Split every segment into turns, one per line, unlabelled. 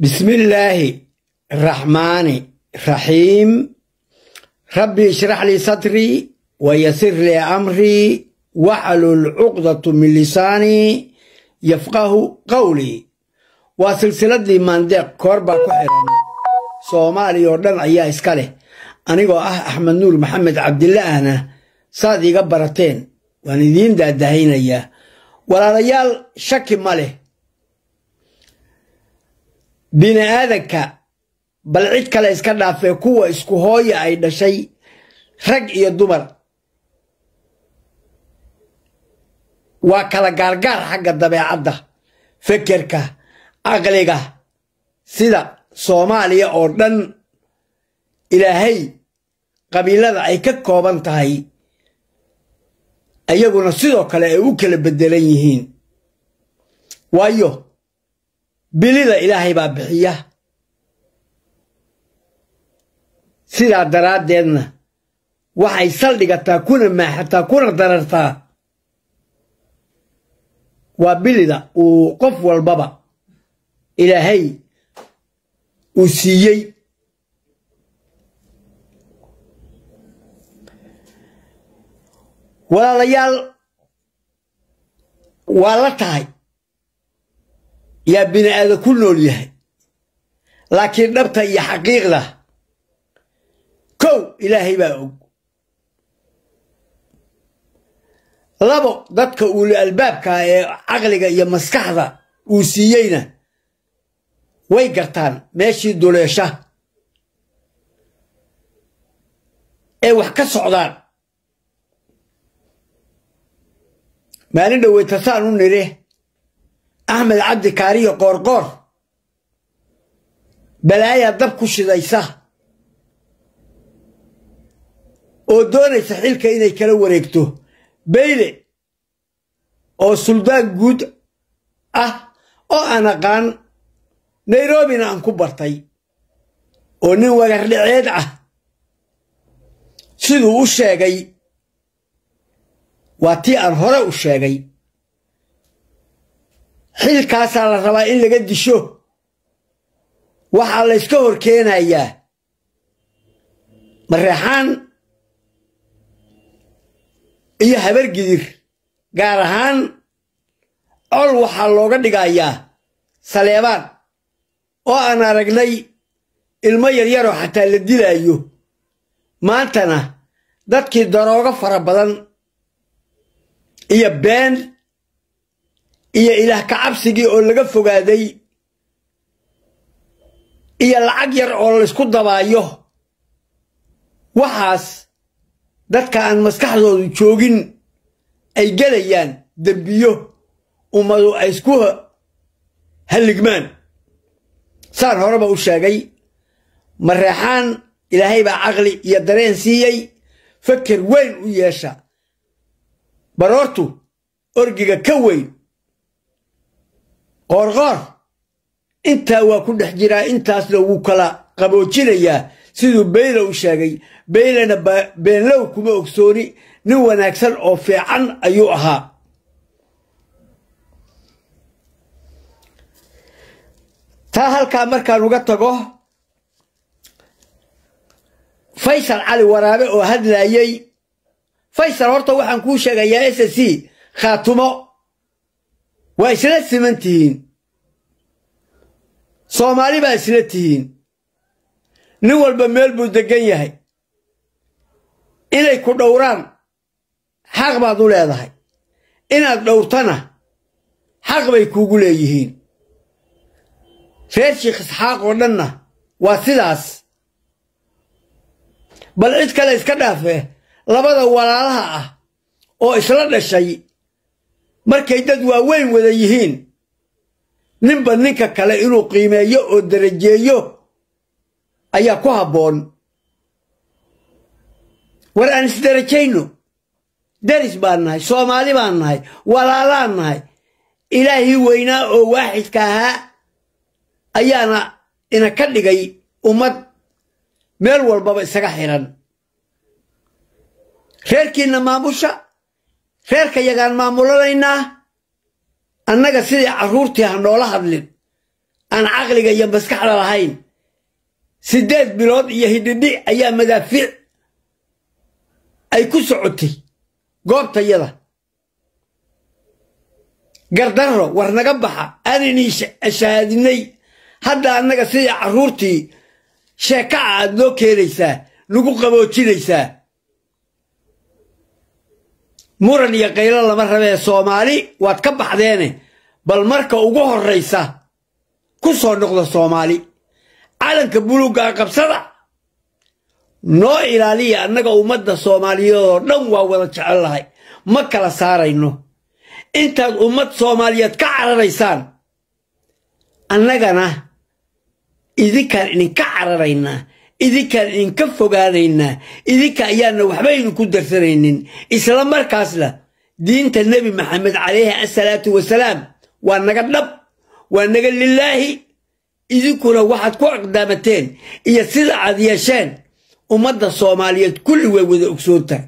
bismillaahi raxmaani raxiim rabbi ishrax lii sadrii wayasir lii amrii waxlul cuqdatu min lisaanii yafqahu qowlii waa silsiladii maandeeq koor baa ku xiran. Soomaaliya oo dhan ayaa iska leh. Anigoo ah axmed nuur maxamed cabdilaahna saad iga barateen. Waan idiin daadahaynayaa. Walaalayaal shaki ma leh bini aadanka bal cid kale iska dhaafee kuwa isku hooya ay dhashay rag iyo dumar. Waa kala gaargaar xagga dabeecadda fekerka caqliga sida soomaaliya oo dhan ilaahay qabiilada ay ka kooban tahay iyaguna sidoo kale ay u kala beddelan yihiin. Waayo bilida ilaahay baa bixiya. Sidaa daraaddeedna waxay saldhigataa kuna maaxataa kuna darartaa. Waa bilida uu qof walbaba ilaahay uu siiyey. Walaalayaal waa la tahay yaa bini aadan ku nool yahay. Laakiin dhabta iyo xaqiiqda kow ilaahay baa og. Labo dadka uuli albaabkaa ee caqliga iyo maskaxda uu siiyeyna way gartaan meeshii duleesha. Ee wax ka socdaan. Maalin dhoweytasaan u nidhi axmed cabdi kaariyo qoorqoor balaayaa dab ku shidaysa. Oo doonaysa xilka inay kala wareegto. Bayle oo suldaan guud ah oo aan aqaan nairobina aan ku bartay. Oo nin wagardhiceed ah. Siduu u sheegay. Waa tii aan hore u sheegay xilkaasaa la rabaa in laga disho. Waxaa layska hor keenayaa. Mareexaan iyo habargidir gaar ahaan col waxaa looga dhigayaa saleebaan oo aan aragnay ilmo yaryaroo xataa la dilaayo. Maantana dadkii daroogo fara badan iyo been iyo ilaah kacabsigii oo laga fogaaday. Iyo lacag yar oo laysku dabaayo. Waxaas dadka aan maskaxdoodu joogin ay gelayaan dembiyo ummadu ay isku halligmaan. Saan horeba u sheegay mareexaan ilaahay baa caqli iyo dareen siiyey. Feker weyn u yeesha. Baroortu orgiga ka weyn qoorqoor intaa waa ku dhex jiraa intaasna wuu kala qaboojinayaa. Siduu beyle u sheegay beylena beenlow kuma ogsooni nin wanaagsan oo fiican ayuu ahaa. Taa halkaa markaan uga tago faysal cali waraabe oo hadlaayey faysal horta waxaan kuu sheegayaa s c khaatumo waa isla siman tihiin soomaali baa isla tihiin nin walba meel buu deggan yahay. Inay ku dhowraan xaq baad u leedahay. Inaad dhowrtana xaq bay kuugu leeyihiin. Reer sheikh isxaaq oo dhanna waa sidaas. Bal cid kale iska dhaafee labada walaalaha ah oo isla dhashay markay dad waaweyn wada yihiin. Ninba ninka kale inuu qiimeeyo oo darajeeyo ayaa ku habboon. War aan isdarajayno daris baan nahay soomaali baan nahay walaalaan nahay. Ilaahii weynaa oo waaxidka ahaa ayaana ina ka dhigay ummad meel walbaba isaga xiran. Reerkiinna maamusha reerka yagaan maamulanaynaa annaga sidii carruurtii ha noola hadlin. Aan caqliga iyo maskaxda lahayn. Siddeed bilood iyo hidhidhi ayaa madaafiic ay ku socotay goobtayada gardarro war naga baxa aanayni shahaadinay hadda annaga sidii carruurtii sheekaca aad noo keenaysaa nagu qaboojinaysaa muran iyo qaylo lama rabee soomaali waad ka baxdeene. Bal marka ugu horraysa ku soo noqda soomaali. Calanka buluuggaa qabsada. Noo ilaaliya annaga ummadda soomaaliyeed oo dhan waa wada jecel lahay. Ma kala saarayno. Intaad ummad soomaaliyeed ka cararaysaan annagana idinkaan idinka cararaynaa idinkaan idinka fogaanaynaa idinka ayaana waxba idinku darsanaynin. Isla markaasna diinta nebi maxamed calayhi asalaatu wasalaam waa naga dhab waa naga lilaahi idinkuna waxaad ku aqdaamateen iyo sida aad yeesheen ummadda soomaaliyeed kulli way wada ogsoontahay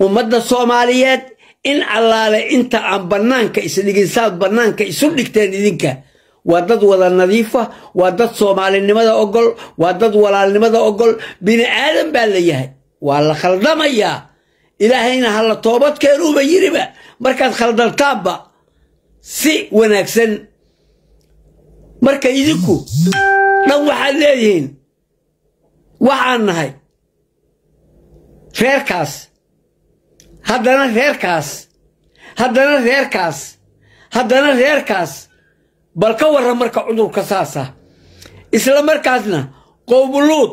ummadda soomaaliyeed in allaale inta aan bannaanka isdhigin saad bannaanka isu dhigteen idinka waa dad wada nadiifa waa dad soomaalinimada ogol waa dad walaalnimada ogol. Bini aadan baa la yahay. Waa la khaldamayaa ilaahayna ha la toobadkeenuuba yiriba markaad khaldantaanba si wanaagsan. Marka idinku dhan waxaad leedihiin waxaan nahay reerkaas. Haddana reerkaas. Haddana reerkaas. Haddana reerkaas bal ka warran marka cudurka saasa. Isla markaasna qowmuluud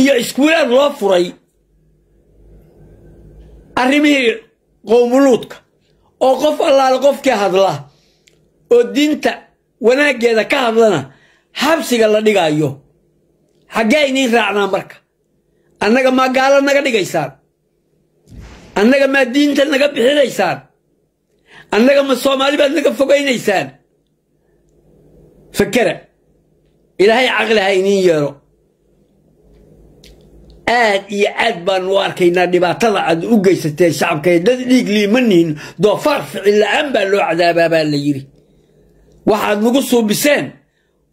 iyo iskuulaad loo furay arrimihii qowmuluudka. Oo qof allaale qofkii hadla oo diinta wanaaggeeda ka hadlana xabsiga la dhigaayo. Xaggee iniin raacnaa marka. Annaga maa gaalo naga dhigaysaan? Annaga maa diinta naga bixinaysaan? Annaga ma soomaali baad naga fogaynaysaan fakera ilaahay caqli ha iniin yeelo aad iyo aad baanu u arkaynaa dhibaatada aad u geysateen shacabka dad dhiig liima nihin doofaar ficil la'aan baa loo cadaabaa baa la yidhi. Waxaad nagu suubiseen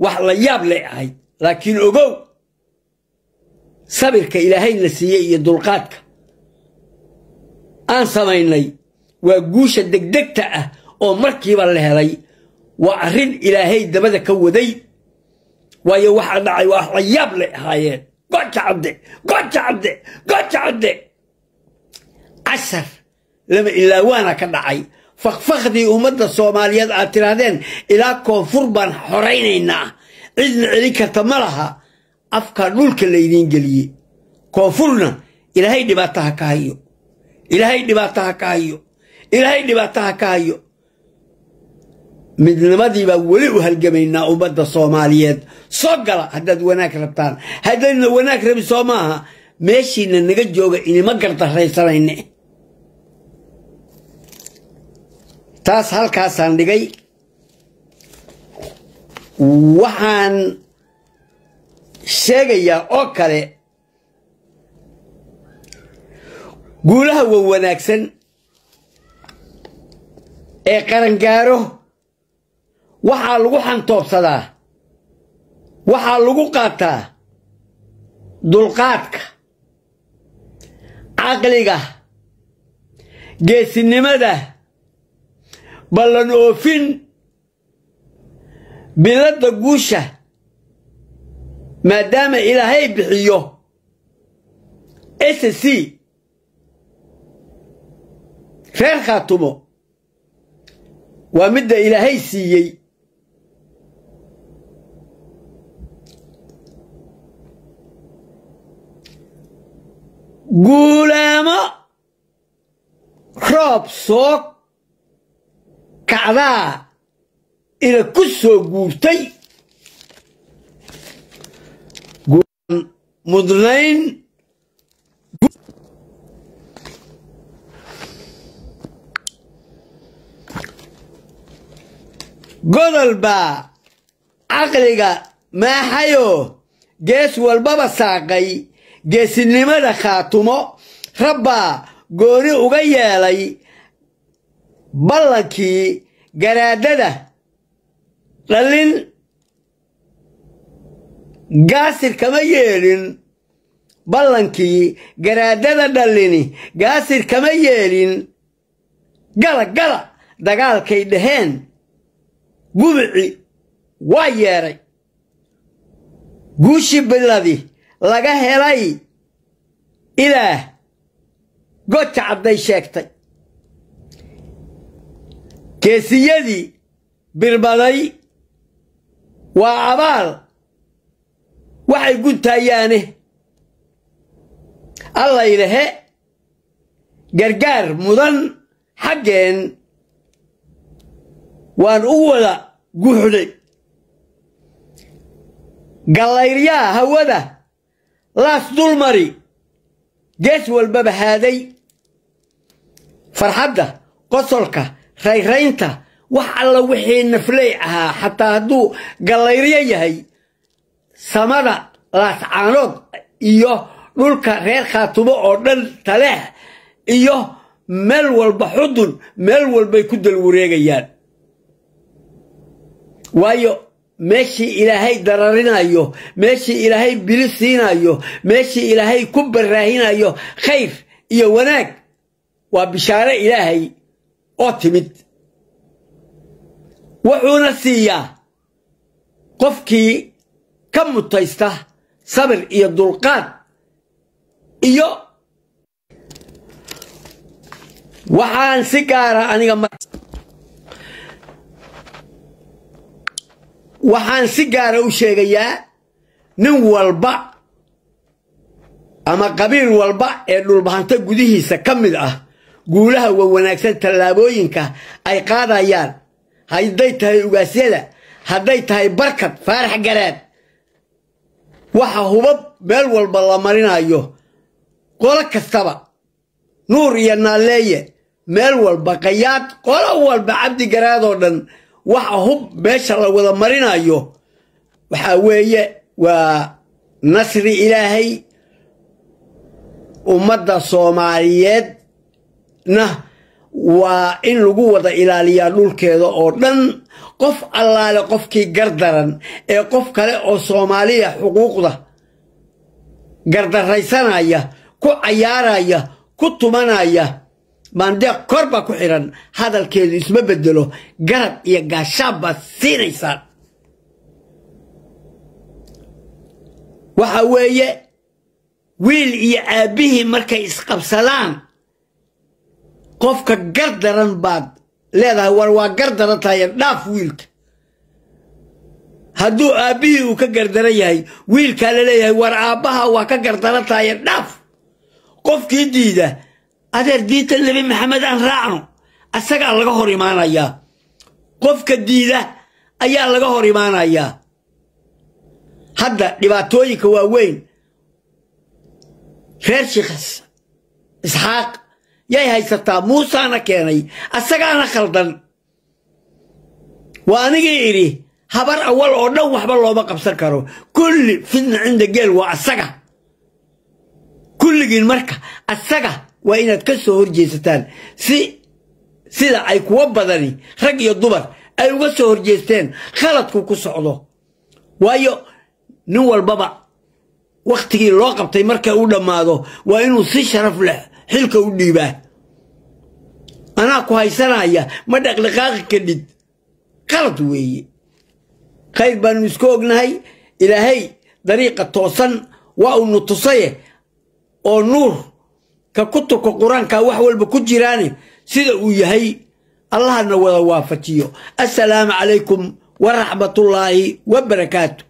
wax la yaab lay ahayd. Laakiin ogow sabirka ilaahayna siiyey iyo dulqaadka. Aan samaynay waa guusha degdegta ah oo markiiba la helay waa arrin ilaahay dabada ka waday. Waayo waxaa dhacay wax la yaab lay ahaayeen. Goja cadde goja cadde goja cadde cashar lama ilaawaana ka dhacay. Fakfakhdii ummadda soomaaliyeed aad tidhaahdeen ilaa koonfur baan xoraynaynaa. Cidna celin karta ma laha. Afkaa dhulka laydiin geliyey. Koonfurna ilaahay dhibaato ha ka hayo. Ilaahay dhibaato ha ka hayo. Ilaahay dhibaato ha ka hayo midnimadii baan weli u halgamaynaa ummadda soomaaliyeed. Soo gala haddaad wanaag rabtaan. Haddayna wanaag rabi soo maaha meeshiina naga jooga inima gardaraysanayne taas halkaasaan dhigay. Waxaan sheegayaa oo kale guulaha wan wanaagsan ee qarangaaro waxaa lagu xantoobsadaa waxaa lagu qaataa dulqaadka. Caqliga. Geesinimada. Ballan oofin biladda guusha. Maadaama ilaahay bixiyo s c. Reer khaatumo waa midda ilaahay siiyey guulaamo roob soo kacdaa ina ku soo guurtay. Mudnayn. Godol baa caqliga maaxayo gees walbaba saaqay geesinimada khaatumo rabbaa gooni uga yeelay ballankii garaadada. Dhallin gaasir kama yeelin ballankii garaadada dhallini gaasir kama yeelin gala gala dagaalkay dhaheen. Gubici waa yeedhay guushi billadi laga helay. Ilaah goja cadday sheegtay. Geesiyadii birbaday waa abaal. Waxay guntaayaane allaylehe gargaar mudan xaggeen. Waan u wada guuxday. Gallayryaa hawada laas dulmari gees walbaba haaday. Farxadda qosolka rayraynta wax alla wixii nafley ahaa xataa hadduu gallayryo yahay. Samada laascaanood iyo dhulka reer khaatumo oo dhan taleex iyo meel walba xudun meel walbay ku dalwareegayaan waayo meeshii ilaahay dararinayo meeshii ilaahay bili siinayo meeshii ilaahay ku baraahinayo khayr iyo wanaag waa bishaare ilaahay oo timid. Wuxuuna siiyaa qofkii ka mutaysta sabir iyo dulqaad iyo waxaan si gaara aniga waxaan si gaara u sheegayaa nin walba ama qabiil walba ee dhulbahanta gudihiisa ka mid ah guulaha wa wanaagsan tallaabooyinka ay qaadayaan. Hadday tahay ugaasyada hadday tahay barkad faarax garaad waxa hubab meel walba la marinayo. Qolo kastaba nuur iyo naalleeye meel walba qayaad qolo walba cabdi garaadoo dhan waxa hub meesha la wada marinayo waxaa weeye waa nasri ilaahay ummadda soomaaliyeedna waa in lagu wada ilaaliyaa dhulkeeda oo dhan. Qof allaale qofkii gardaran ee qof kale oo soomaaliya xuquuqda gardaraysanaya ku cayaaraya ku tumanaya maandeeq kor baa ku xidhan hadalkeedu isma bedelo garab iyo gaashaan baad siinaysaan waxa weeye wiil iyo aabbihii markay isqabsadaan qofka gardaran baad leedahay war waa gardaran tahay dhaaf wiilka. Hadduu aabbihii uu ka gardaran yahay wiilkaa la leeyahay war aabbaha waa ka gardaran tahay dhaaf. Qofkii diida adeer diinta nebi maxamed aan raacno asagaa laga hor imaanayaa qofka diida ayaa laga hor imaanayaa hadda dhibaatooyinka waaweyn reer shiikhas isxaaq yay haysataa muusaana keenay asagaana khaldan. Waa anigii idhi habar awal oo dhan waxba looma qabsan karo. Kulli fitna cinda geel waa asaga. Kulligiin marka asaga waa inaad ka soo horjeesataan si sida ay kuwa badani rag iyo dumar ay uga soo horjeesteen khaladku ku socdo. Waayo nin walbaba wakhtigii loo qabtay marka u dhammaado waa inuu si sharaf leh xilka u dhiibaa. Anaa ku haysanaya ma dhaqdhaqaaqi kadhid. Qalad weeye. Khayr baanu isku ognahay ilaahay dariiqa toosan waa uunu tusaye oo nuur ka kutubka qur'aanka wax walba ku jiraane sida uu yahay allahana wada waafajiyo. Assalaamu calaykum waraxmatullaahi wa barakaatu